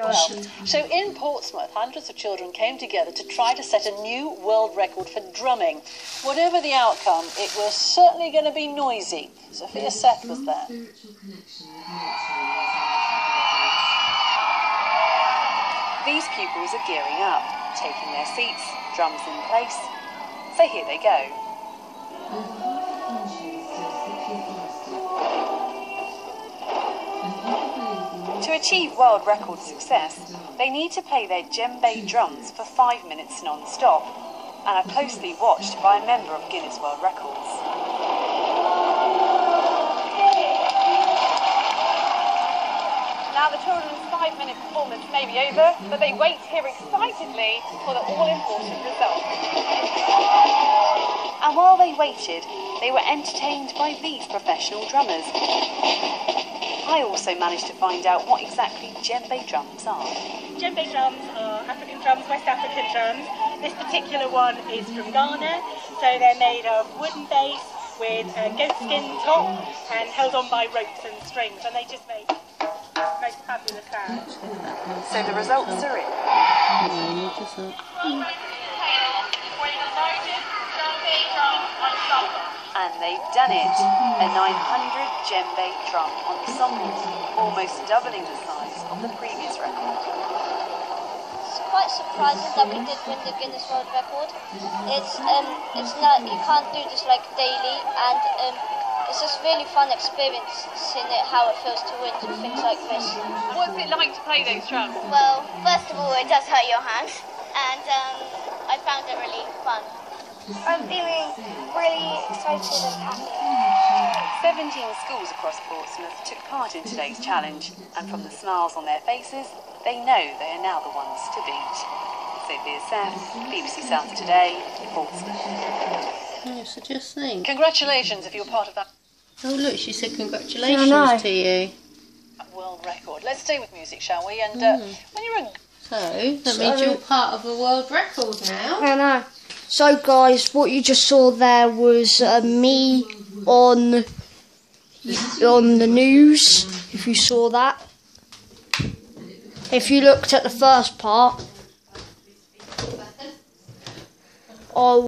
Well, so in Portsmouth, hundreds of children came together to try to set a new world record for drumming. Whatever the outcome, it was certainly going to be noisy. Sophia Seth was there. These pupils are gearing up, taking their seats, drums in place. So here they go. To achieve world record success, they need to play their djembe drums for five minutes non-stop and are closely watched by a member of Guinness World Records. Now the children's five-minute performance may be over, but they wait here excitedly for the all-important result. And while they waited, they were entertained by these professional drummers. I also managed to find out what exactly djembe drums are. Djembe drums are African drums, West African drums. This particular one is from Ghana, so they're made of wooden base with a goatskin top and held on by ropes and strings, and they just make most fabulous sounds. So the results are in. And they've done it. A 900 djembe drum ensemble, almost doubling the size of the previous record. It's quite surprising that we did win the Guinness World Record. It's um, it's not you can't do this like daily, and um, it's just really fun experience seeing it how it feels to win things like this. What's it like to play those drums? Well, first of all, it does hurt your hands, and um, I found it really fun. I'm feeling really excited and happy. 17 schools across Portsmouth took part in today's challenge, and from the smiles on their faces, they know they are now the ones to beat. Sophia Seth, BBC South Today, Portsmouth. Yeah, so just think. Congratulations if you're part of that Oh, look, she said congratulations know. to you. world record. Let's stay with music, shall we? And uh, when you're a So, that means you're part of a world record now. I know. So, guys, what you just saw there was uh, me on on the news. If you saw that, if you looked at the first part, I